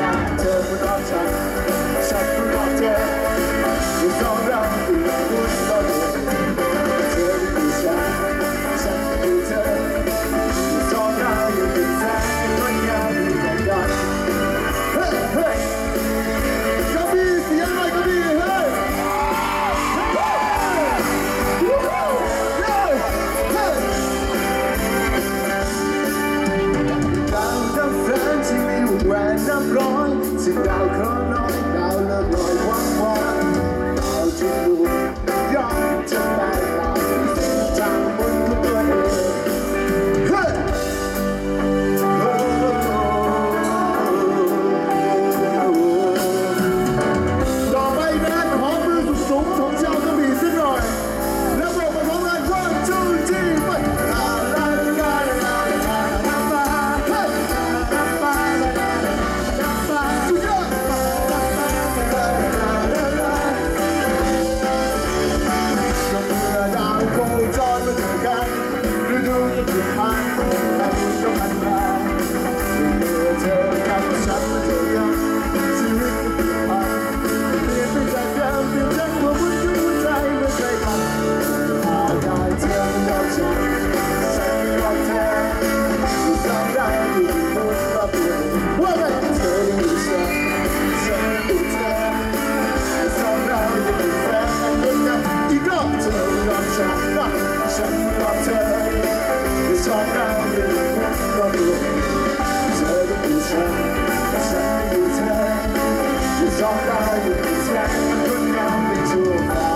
这不到假，这不告假。Thank you. J'en parle de tes actes, un peu de